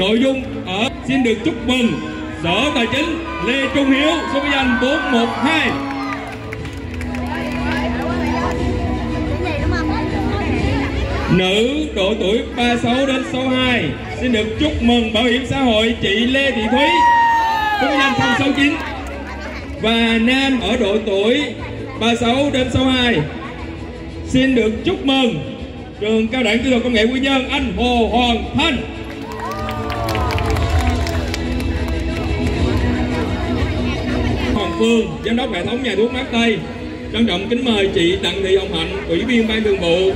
nội dung ở, xin được chúc mừng sở tài chính lê trung hiếu, số danh 412 Nữ độ tuổi 36 đến 62 xin được chúc mừng bảo hiểm xã hội chị Lê Thị Thúy, số danh 069 và nam ở độ tuổi 36 đến 62 xin được chúc mừng trường cao đẳng kỹ thuật công nghệ quy nhơn, anh Hồ Hoàng Thanh. Phương, giám đốc hệ thống nhà thuốc Mát Tây trân trọng kính mời chị Đặng Thị Hồng Hạnh, ủy viên ban thường vụ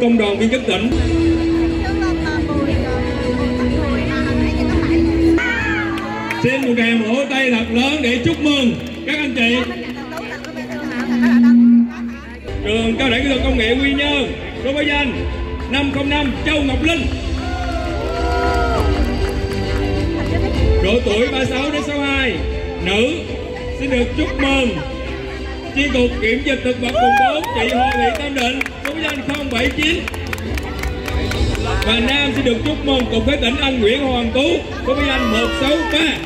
công đoàn viên chức tỉnh. Xin một tràng vỗ tay thật lớn để chúc mừng các anh chị. Trường cao đẳng kỹ thuật công nghệ quy nhơn số báo danh 505 châu ngọc linh. Độ tuổi 36 đến 62 nữ xin được chúc mừng. Chi cục kiểm dịch thực vật vùng 4 chị Hồ Thị Tâm Định số danh 079 và nam xin được chúc mừng cục với tỉnh anh Nguyễn Hoàng Tú số danh 163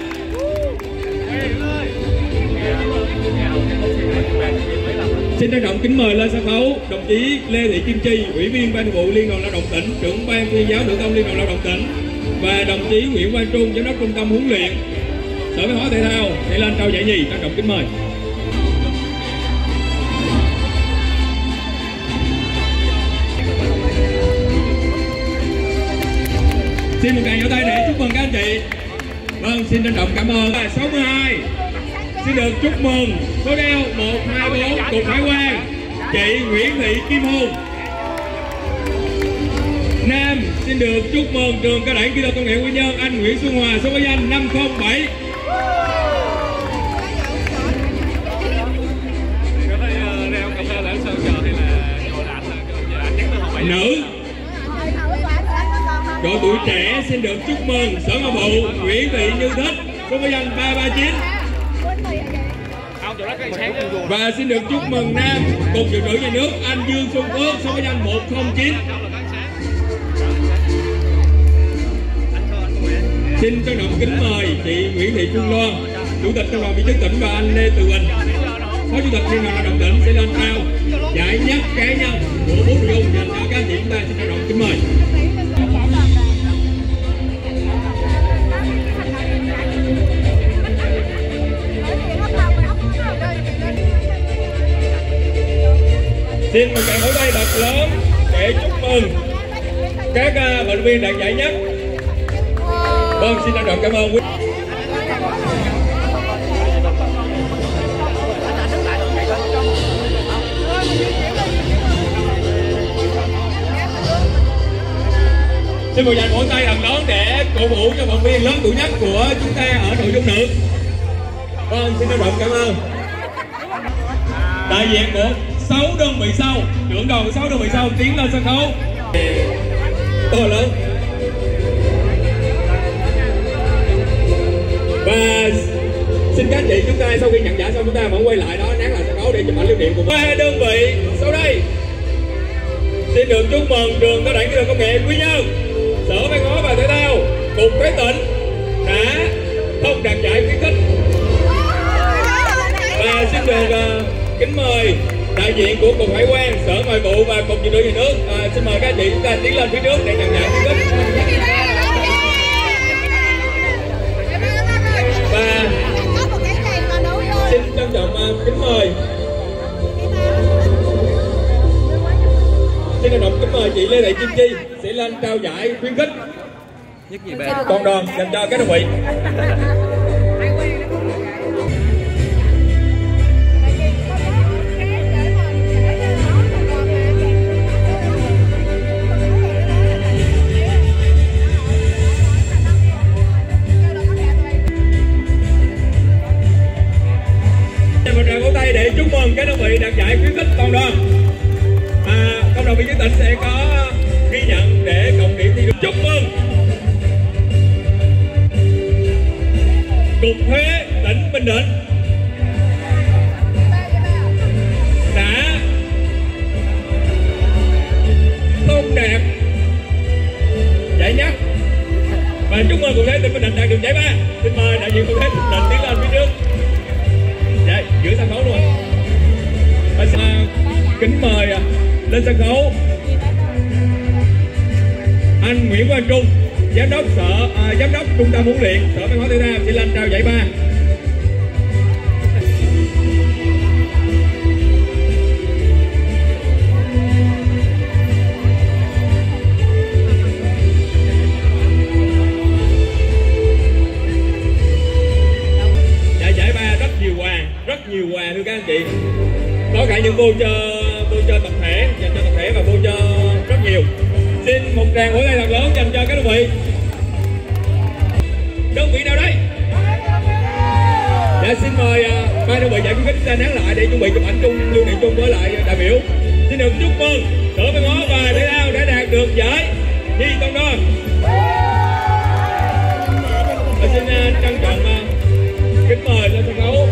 Xin trân trọng kính mời lên sân khấu đồng chí Lê Thị Kim Chi, Ủy viên Ban vụ Liên đoàn Lao động tỉnh, trưởng ban tuyên giáo nữ công Liên đoàn Lao động tỉnh và đồng chí Nguyễn Quang Trung, giám đốc trung tâm huấn luyện. Sở Văn hóa Thể thao sẽ lên trao giải nhì. Trân trọng kính mời. Xin một tràng vỗ tay để chúc mừng các anh chị. Vâng, xin trân trọng cảm ơn. 62 xin được chúc mừng số đeo 124 cục hải quan chị Nguyễn Thị Kim Hùng Nam xin được chúc mừng trường cao đẳng kỹ thuật công nghệ Quy Nhơn anh Nguyễn Xuân Hòa số báo danh 507 nữ. Độ tuổi trẻ xin được chúc mừng sở ngọc vụ Nguyễn Thị Như Thích số báo danh 339 và xin được chúc mừng nam, cục dự trữ nhà nước anh Dương Xuân Phước số báo danh 109 xin trân trọng kính mời chị Nguyễn Thị Trung Loan, chủ tịch công đoàn viên chức tỉnh và anh Lê Từ Bình. Phó chủ tịch liên đoàn lao động tỉnh sẽ lên trao giải nhất cá nhân của bốn nội dung dành các anh chị chúng ta xin trân trọng kính mời. Xin một tràng vỗ tay thật lớn để chúc mừng. Các à, vận động viên đạt giải nhất. Vâng xin trân trọng cảm ơn quý xin một dành vỗ tay thật lớn để cổ vũ cho vận viên lớn tuổi nhất của chúng ta ở nội dung nữ. Vâng xin trân trọng cảm ơn. Đại diện của sáu đơn vị sau, trưởng đoàn của sáu đơn vị sau tiến lên sân khấu. To lớn. Và xin các chị chúng ta sau khi nhận giải xong, chúng ta vẫn quay lại đó, nán lại sân khấu để chụp ảnh lưu niệm của ba đơn vị sau đây. Xin được chúc mừng trường cao đẳng kỹ thuật công nghệ quy nhơn sở văn hóa và thể thao cục thuế tỉnh đã không đạt giải khuyến khích. Và xin được uh, kính mời đại diện của cục hải quan sở ngoại vụ và cục dự trữ nhà nước à, xin mời các chị chúng ta tiến lên phía trước để nhận giải khuyến khích. Và xin trân trọng uh, kính mời xin trân trọng kính mời chị Lê Thị Kim Chi sẽ lên trao giải khuyến khích. Nhất gì bé toàn đoàn dành cho các đơn vị tỉnh sẽ có ghi nhận để cộng điểm thi đua chúc mừng. Cục thuế tỉnh bình định đã tôn đẹp giải nhất. Và chúc mừng Cục thuế tỉnh bình định đạt được giải ba. Xin mời đại diện Cục thuế tỉnh bình định tiến lên phía trước. Dạ giữa sân khấu luôn. Và xin à, kính mời à, lên sân khấu anh Nguyễn Quang Trung giám đốc sở à, giám đốc trung tâm huấn luyện sở văn hóa thể thao xin lên trao giải ba giải ba rất nhiều quà, rất nhiều quà thưa các anh chị. Có cả những voucher voucher tập thể dành cho tập thể và voucher rất nhiều. Xin một tràng vỗ tay thật lớn dành cho các đơn vị. Đơn vị nào đây? Dạ xin mời uh, ba đơn vị giải khuyến khích ra nán lại để chuẩn bị chụp ảnh chung lưu niệm chung với lại đại biểu. Xin được chúc mừng sở văn hóa và thể thao đã đạt được giải thi công đơn. Và dạ, xin uh, trân trọng uh, kính mời lên sân khấu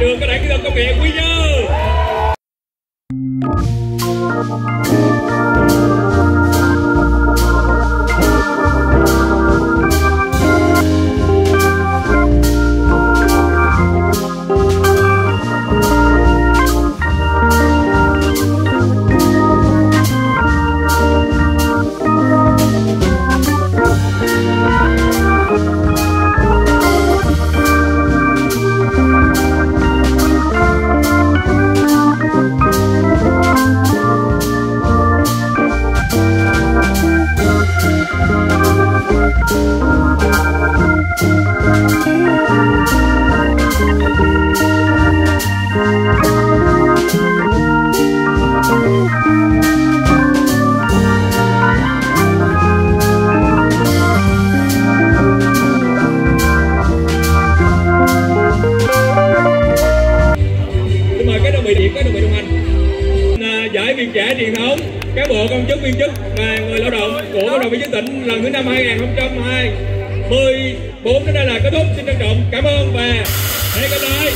trường cao đảng kỹ thuật công nghệ quy nhơn các đơn Đông Anh. Giải việc trẻ truyền thống các bộ công chức viên chức và người lao động của hội đoàn viên chức tỉnh lần thứ năm 2024 đến đây là kết thúc. Xin trân trọng, cảm ơn và hẹn gặp lại.